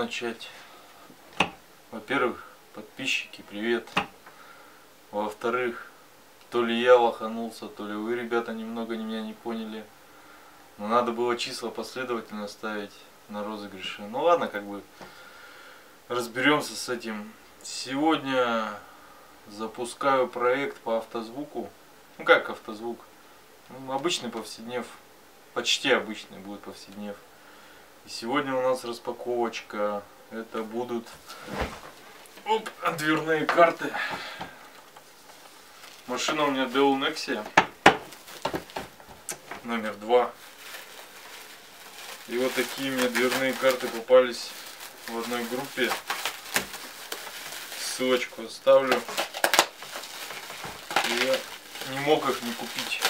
начать? Во-первых, подписчики, привет. Во-вторых, то ли я лоханулся, то ли вы, ребята, немного меня не поняли. Но надо было числа последовательно ставить на розыгрыше. Ну ладно, как бы разберемся с этим. Сегодня запускаю проект по автозвуку. Ну как автозвук? Ну, обычный повседнев. Почти обычный будет повседнев. Сегодня у нас распаковочка. Это будут оп, дверные карты. Машина у меня Dell Nexia. Номер два. И вот такие мне дверные карты попались в одной группе. Ссылочку оставлю. И я не мог их не купить.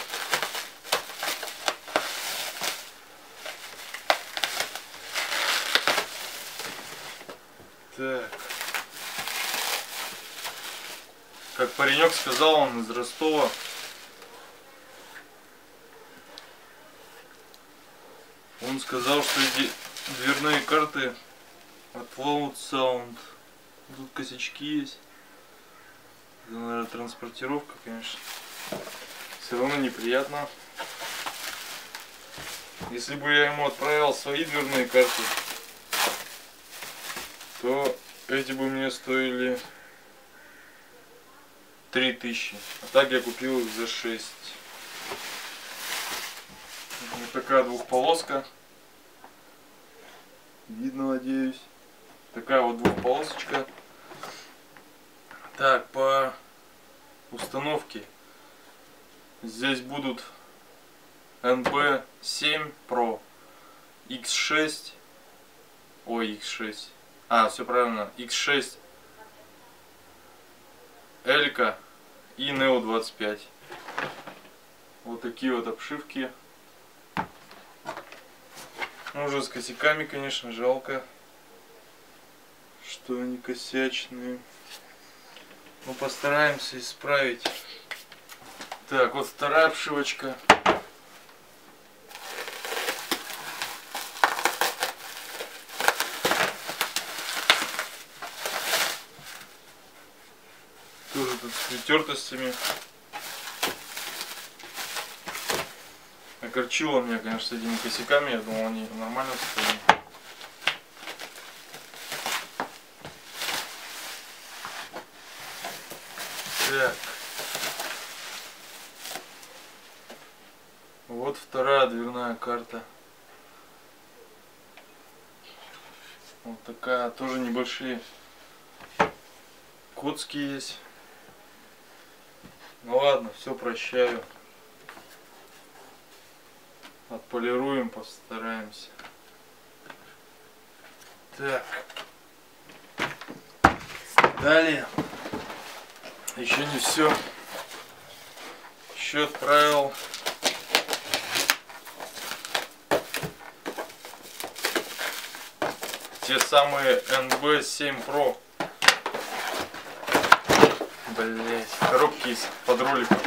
Так. Как паренек сказал, он из Ростова. Он сказал, что эти дверные карты от Loud Sound. Тут косячки есть. Это, наверное, транспортировка, конечно. Все равно неприятно. Если бы я ему отправил свои дверные карты, то эти бы мне стоили 3000. А так я купил их за 6. Вот такая двухполоска. Видно, надеюсь. Такая вот двухполосочка. Так, по установке. Здесь будут NB7 Pro X6 Ой, X6 а, все правильно. X6 Элька и Neo 25. Вот такие вот обшивки. Ну, уже с косяками, конечно, жалко, что они косячные. Но постараемся исправить. Так, вот вторая обшивочка. Притертостями. Огорчило меня, конечно, с этими косяками. Я думал, они нормально состоянии. Так. Вот вторая дверная карта. Вот такая, тоже небольшие коцки есть. Ну ладно, все прощаю. Отполируем, постараемся. Так. Далее. Еще не все. Еще отправил те самые NB7 Pro Блять, коробки из под роликом.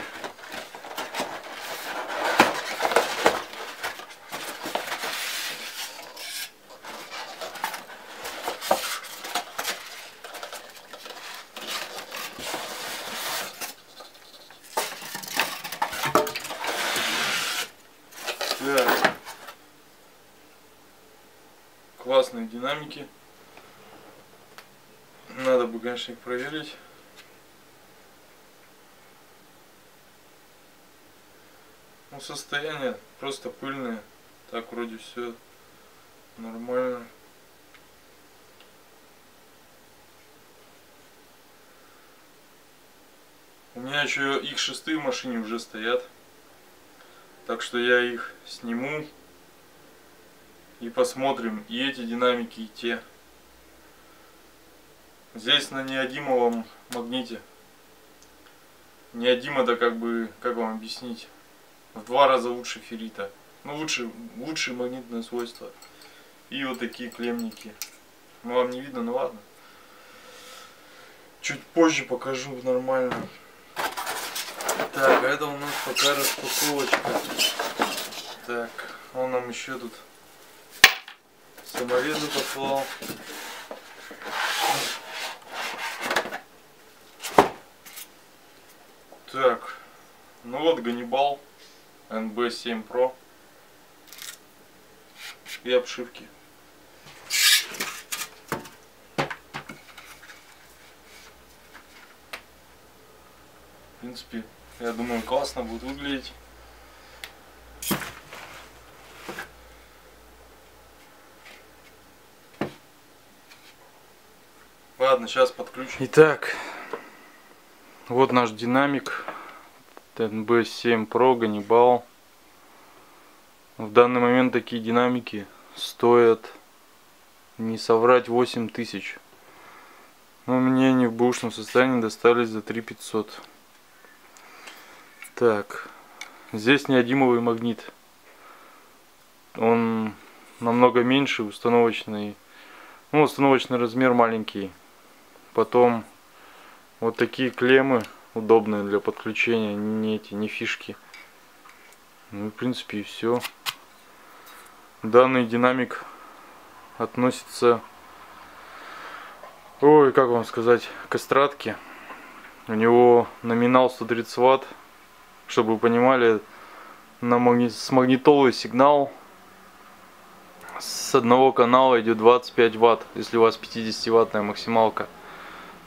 Так. Классные динамики. Надо бы, конечно, их проверить. Ну, состояние просто пыльное. Так вроде все нормально. У меня еще их шестые в машине уже стоят. Так что я их сниму и посмотрим и эти динамики, и те. Здесь на неодимовом магните. Неодим это как бы, как вам объяснить? В два раза лучше феррита. Ну, лучше, лучшие магнитные свойства. И вот такие клемники. Ну, вам не видно, ну ладно. Чуть позже покажу нормально. Так, а это у нас пока распаковочка. Так, он нам еще тут саморезы послал. Так, ну вот Ганнибал. NB7 Pro и обшивки. В принципе, я думаю, классно будет выглядеть. Ладно, сейчас подключим. Итак, вот наш динамик TNB7 Pro Ганнибал. В данный момент такие динамики стоят, не соврать, 8 тысяч. Но мне они в бушном состоянии достались за 3500. Так, здесь неодимовый магнит. Он намного меньше, установочный. Ну, установочный размер маленький. Потом вот такие клеммы удобные для подключения, не эти, не фишки. Ну, в принципе, и все. Данный динамик относится, ой, как вам сказать, к эстрадке. У него номинал 130 ватт. Чтобы вы понимали, на магни... с магнитолы сигнал с одного канала идет 25 ватт, если у вас 50 ваттная максималка.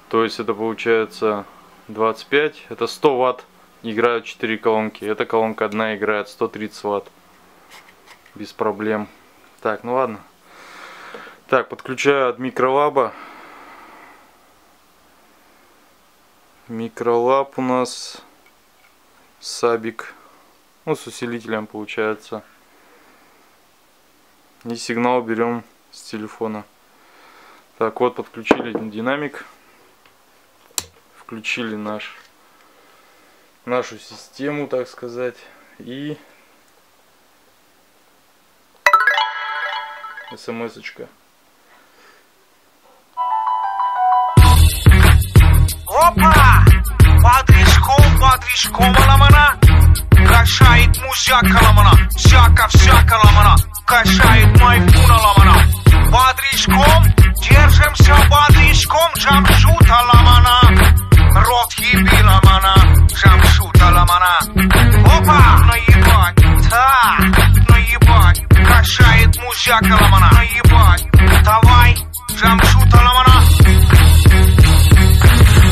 То есть это получается 25, это 100 ватт играют 4 колонки. Эта колонка одна играет 130 ватт. Без проблем. Так, ну ладно. Так, подключаю от микролаба. Микролаб у нас сабик. Ну, с усилителем получается. И сигнал берем с телефона. Так, вот подключили динамик включили наш нашу систему, так сказать, и смс-очка. Опа! Подрежком, подрежком ломана Качает музяка ломана Всяка, всяка ломана Качает майпуна ломана Подрежком, держимся подрежком Джамшута ломана Рот ебила мана, жамшута ламана Опа, наебать, та, наебать Качает музяка ламана, наебать Давай, жамшута ламана.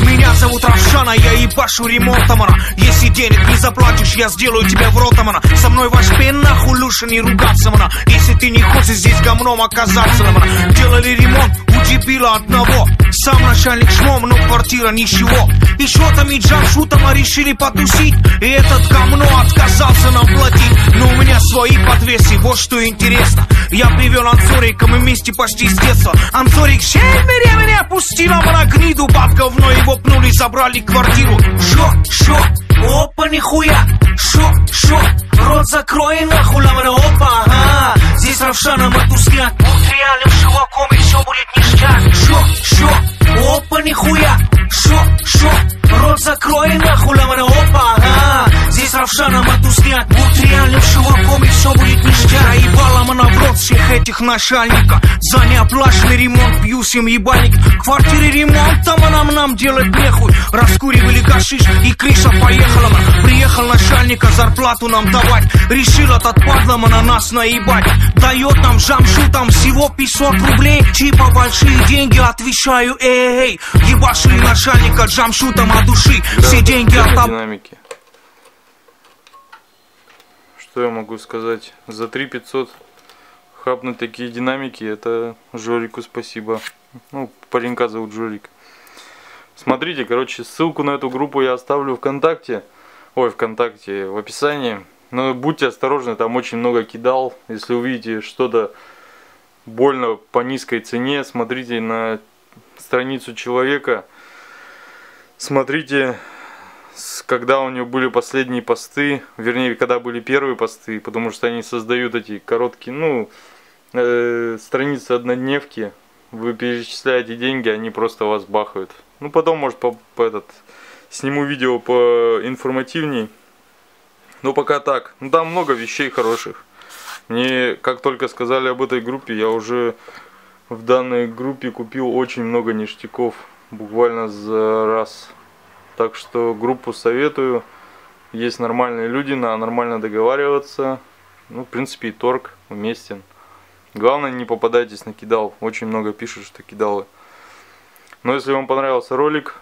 Меня зовут Равшана, я ебашу ремонтом, она Если денег не заплатишь, я сделаю тебя в ротом, Со мной ваш пен нахуй лучше не ругаться, мана Если ты не хочешь здесь гомном оказаться, мана Делали ремонт дебила одного Сам начальник шмом, но квартира ничего И шотом и джамшутом решили потусить И этот говно отказался нам платить Но у меня свои подвесы, вот что интересно Я привел Анцорика, мы вместе почти с детства Анцорик щель меня пустила, мана гниду Баб говно его пнули, забрали квартиру Шо, шо, опа, нихуя Шо, шо, рот закрой нахуй, ламана, опа, ага Здесь Равшана матусняк Будь реальным чуваком и этих начальников За неоплаченный ремонт пьюсь им ебальник Квартиры ремонтом, а нам нам делать нехуй. Раскуривали гашиш и крыша поехала на. Приехал начальника зарплату нам давать. Решил этот падла на нас наебать. Дает нам жамшу там всего 500 рублей. Типа большие деньги, отвечаю, эй, эй Ебашили начальника джамшутом от души. Все деньги от... динамики. Что я могу сказать? За 3 500 хапнуть такие динамики, это Жорику спасибо. Ну, паренька зовут Жорик. Смотрите, короче, ссылку на эту группу я оставлю ВКонтакте. Ой, ВКонтакте, в описании. Но будьте осторожны, там очень много кидал. Если увидите что-то больно по низкой цене, смотрите на страницу человека. Смотрите, когда у него были последние посты, вернее, когда были первые посты, потому что они создают эти короткие, ну, э, страницы однодневки. Вы перечисляете деньги, они просто вас бахают. Ну, потом, может, по, по этот, сниму видео по информативней. Но пока так. Ну, там много вещей хороших. Мне, как только сказали об этой группе, я уже в данной группе купил очень много ништяков. Буквально за раз. Так что группу советую. Есть нормальные люди, надо нормально договариваться. Ну, в принципе, и торг уместен. Главное, не попадайтесь на кидал. Очень много пишут, что кидалы. Но если вам понравился ролик,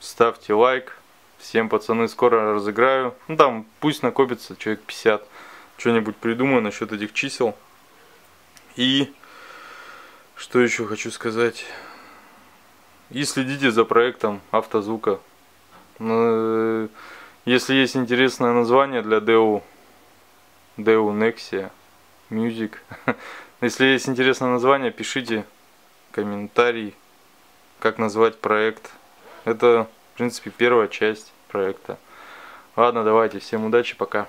ставьте лайк. Всем, пацаны, скоро разыграю. Ну, там, пусть накопится человек 50. Что-нибудь придумаю насчет этих чисел. И что еще хочу сказать. И следите за проектом автозвука. Ну, если есть интересное название для Deo, Deo Nexia Music. Если есть интересное название, пишите комментарий, как назвать проект. Это, в принципе, первая часть проекта. Ладно, давайте, всем удачи, пока.